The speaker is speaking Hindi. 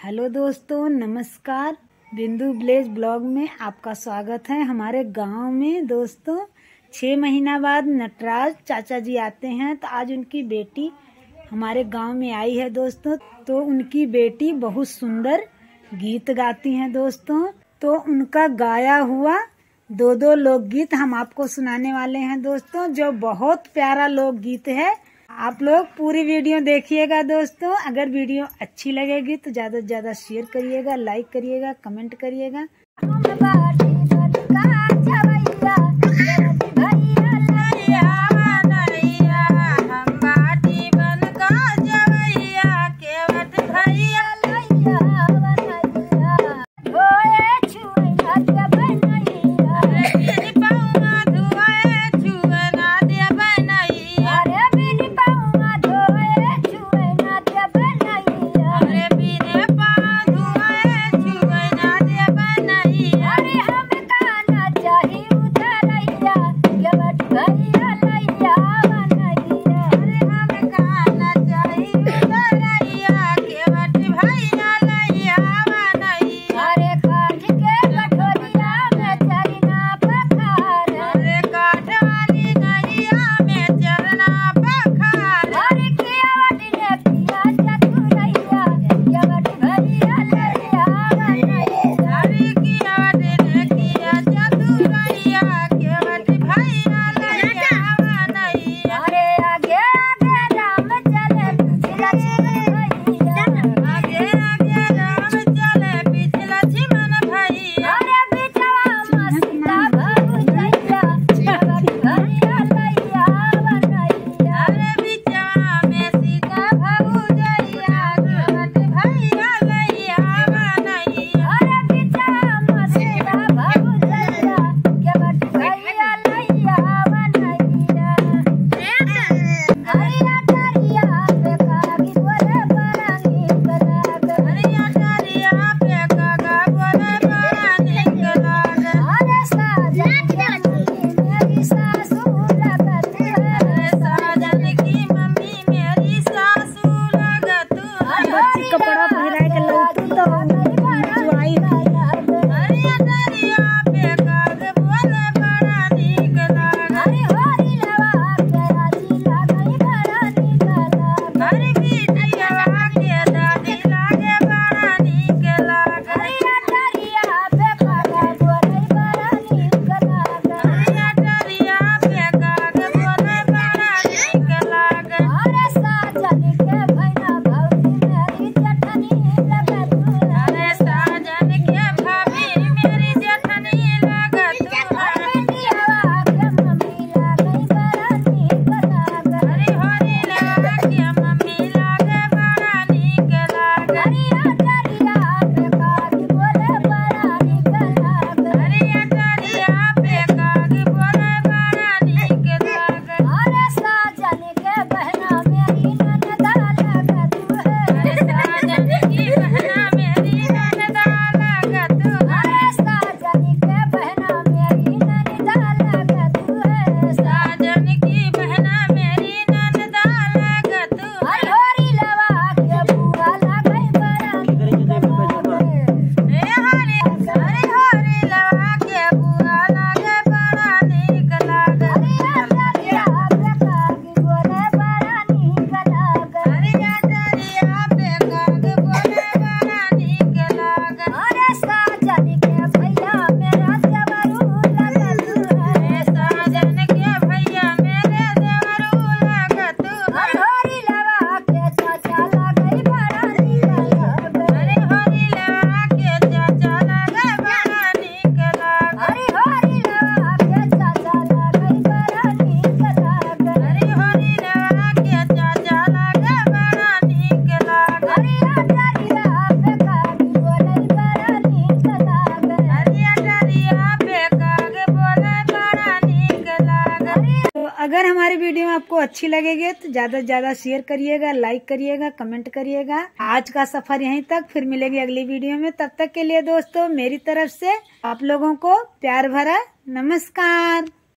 हेलो दोस्तों, नमस्कार। बिंदु ब्लेज ब्लॉग में आपका स्वागत है हमारे गाँव में। दोस्तों छः महीना बाद नटराज चाचा जी आते हैं तो आज उनकी बेटी हमारे गाँव में आई है दोस्तों। तो उनकी बेटी बहुत सुंदर गीत गाती हैं दोस्तों। तो उनका गाया हुआ दो दो लोकगीत हम आपको सुनाने वाले हैं दोस्तों, जो बहुत प्यारा लोकगीत है। आप लोग पूरी वीडियो देखिएगा दोस्तों। अगर वीडियो अच्छी लगेगी तो ज़्यादा से ज़्यादा शेयर करिएगा लाइक करिएगा कमेंट करिएगा। Christmas. अगर हमारी वीडियो आपको अच्छी लगेगी तो ज़्यादा से ज़्यादा शेयर करिएगा लाइक करिएगा कमेंट करिएगा। आज का सफ़र यहीं तक फिर मिलेगी अगली वीडियो में। तब तक के लिए दोस्तों मेरी तरफ़ से आप लोगों को प्यार भरा नमस्कार।